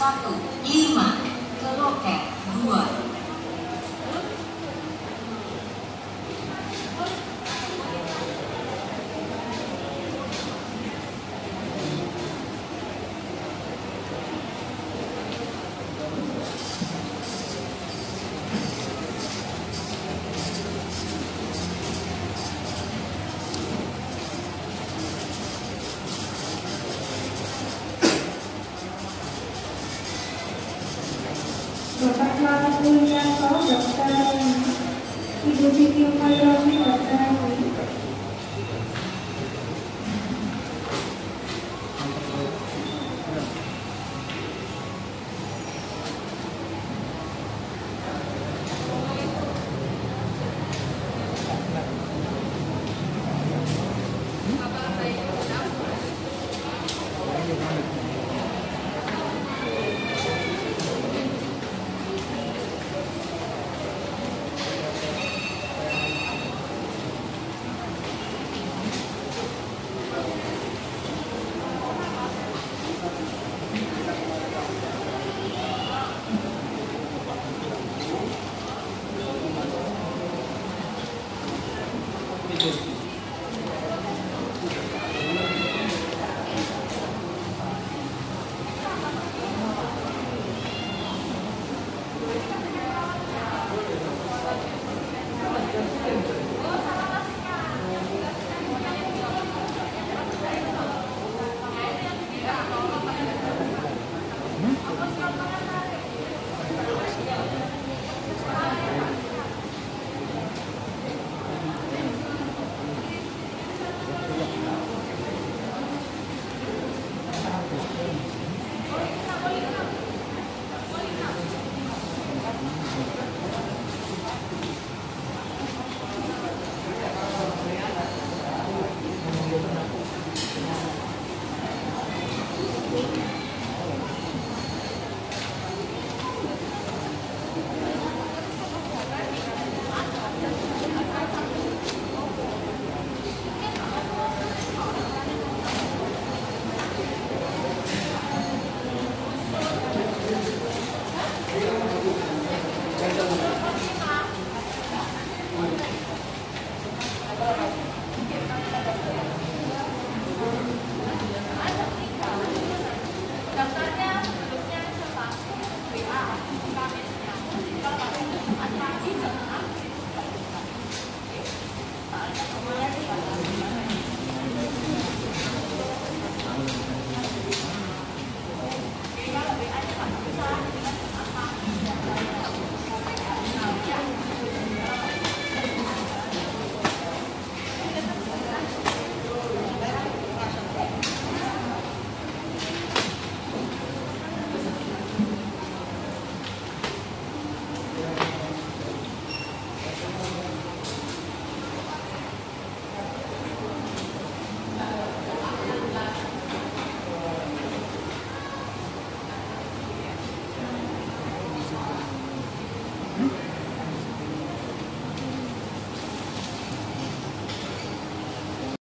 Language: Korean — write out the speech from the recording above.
三等 Mulyanto, Dokter Ibu Siti Umayromi, Dokter Gracias.